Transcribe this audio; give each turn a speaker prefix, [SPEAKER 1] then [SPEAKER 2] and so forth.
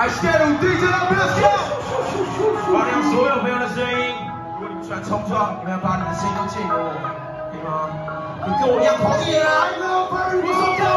[SPEAKER 1] 还是带入 DJ 那边的
[SPEAKER 2] 声音，所有朋友的声音，如果你们喜欢冲撞，你们要把你们的声音都借给我，可以吗？你跟我一样狂野啊！我说。